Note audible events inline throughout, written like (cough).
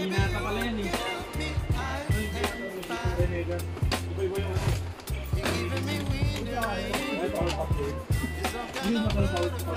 Hinata pala yan eh. Hindi na kalapawit pa.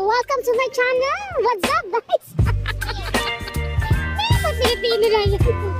Welcome to my channel! What's up guys? (laughs)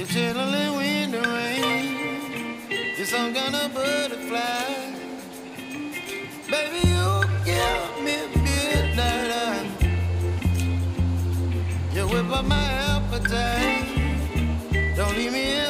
You're the rain. You're some kind of butterfly. Baby, you give me You whip up my appetite. Don't leave me.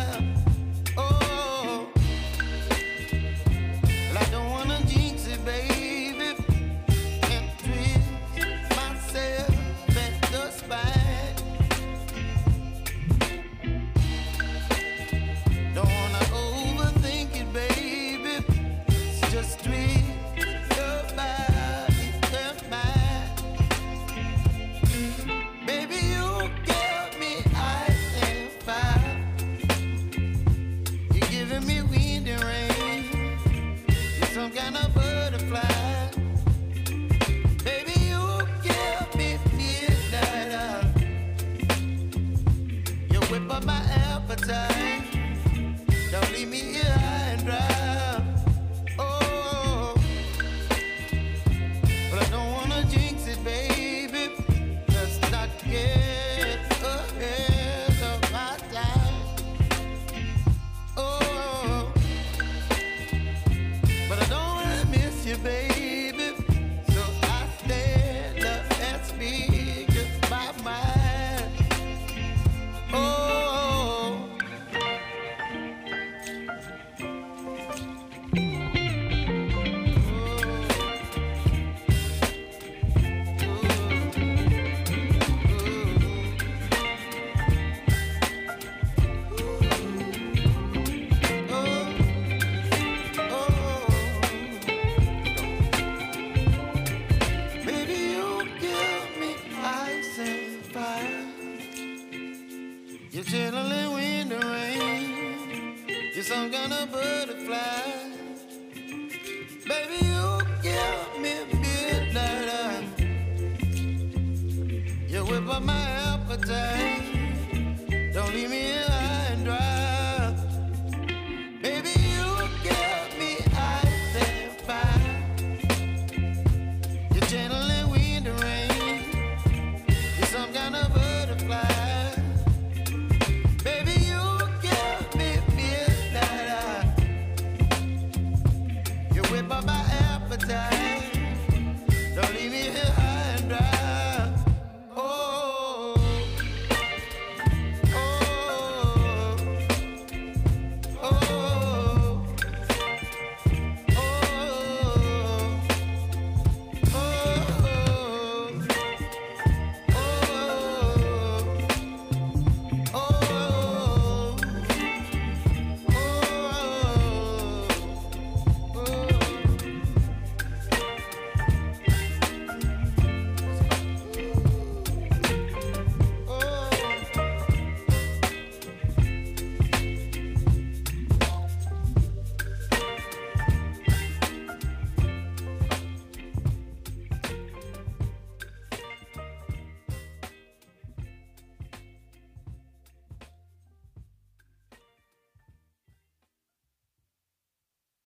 baby.